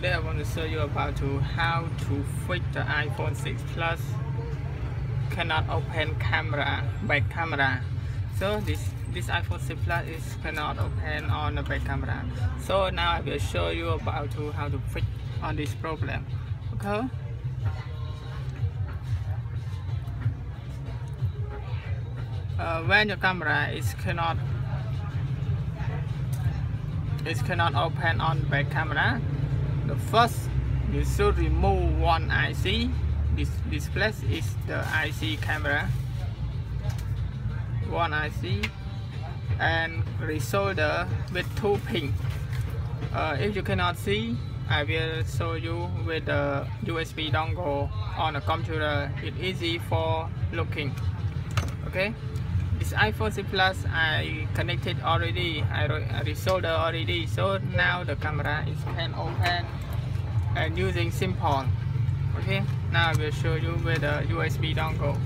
today I want to show you about to how to fix the iPhone 6 Plus cannot open camera back camera. So this this iPhone 6 Plus is cannot open on the back camera. So now I will show you about to how to fix on this problem. Okay? Uh, when your camera is cannot it cannot open on back camera the first you should remove one IC this this place is the IC camera. One IC and resolder with two pin. Uh, if you cannot see I will show you with the USB dongle on a computer. It's easy for looking. Okay this iPhone 6 Plus. I connected already. I, re I resolder already. So now the camera is can open and using simple okay? Now I will show you with the USB dongle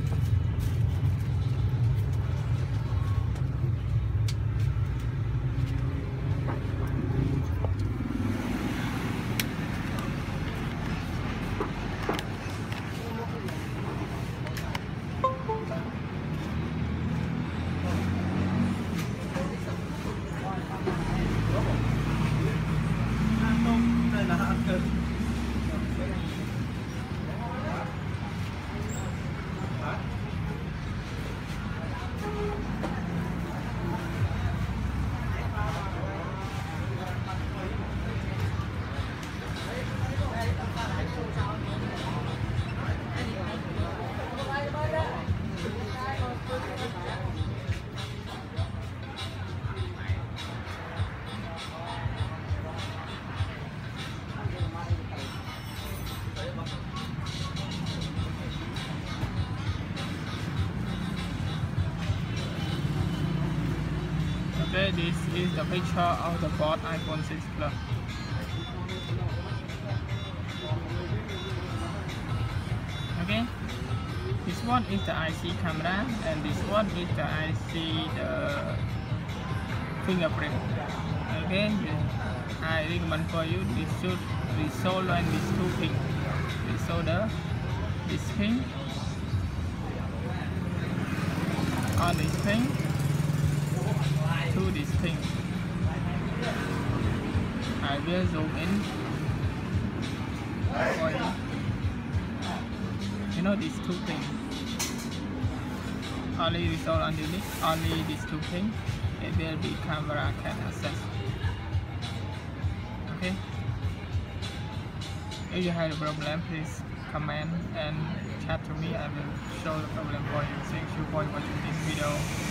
okay this is the picture of the board iPhone 6 Plus. Okay. This one is the IC camera and this one is the IC the fingerprint. Okay. I recommend for you this should be resolve and this two pin resolder this pin on this pin to this thing. I will zoom in for you. Know these two things. Only result underneath, only these two things. It will be camera can access. Okay. If you have a problem, please comment and chat to me. I will show the problem for you. Thank you for watching this video.